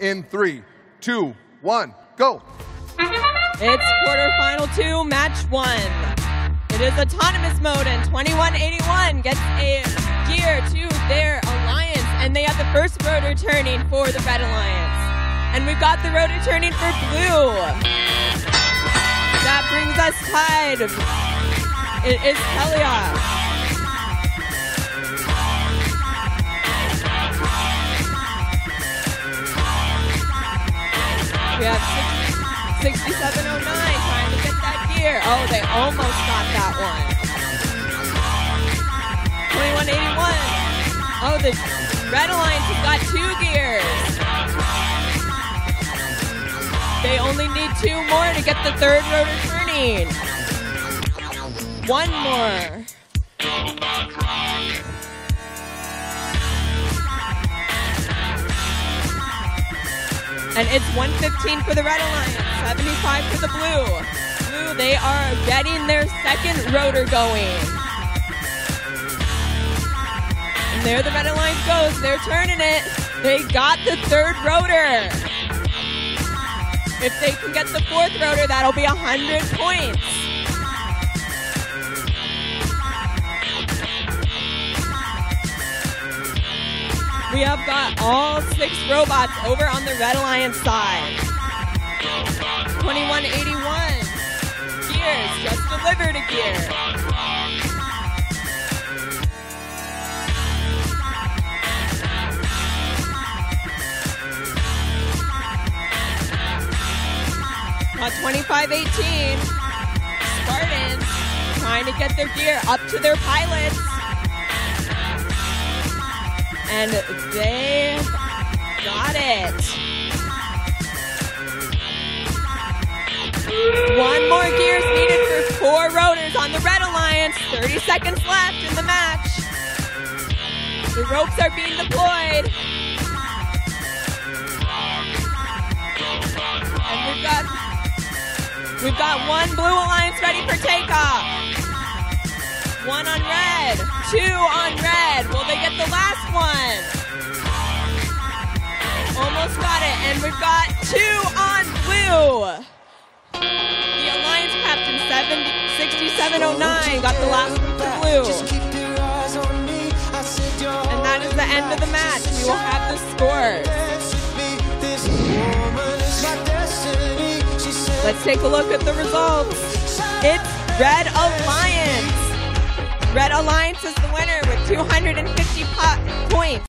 in three, two, one, go. It's quarterfinal two, match one. It is autonomous mode, and 2181 gets a gear to their alliance, and they have the first rotor turning for the red alliance. And we've got the rotor turning for blue. That brings us tied. It is Helios. We have 6709 trying to get that gear. Oh, they almost got that one. 2181. Oh, the Red Alliance has got two gears. They only need two more to get the third rotor turning. One more. And it's 115 for the Red Alliance, 75 for the Blue. Blue, they are getting their second rotor going. And there the Red Alliance goes. They're turning it. They got the third rotor. If they can get the fourth rotor, that'll be 100 points. We have got all six robots over on the Red Alliance side. 2181. Gears just delivered a gear. Got 2518. Spartans trying to get their gear up to their pilots. And they got it. One more gear is needed for four rotors on the Red Alliance. 30 seconds left in the match. The ropes are being deployed. And we've got we've got one Blue Alliance ready for takeoff. One on red, two on red. Will they get the last one? Almost got it, and we've got two on blue. The Alliance Captain 6709 got the last one for blue. And that is the end of the match. We will have the scores. Let's take a look at the results. It's Red Alliance. Red Alliance is the winner with 250 po- points.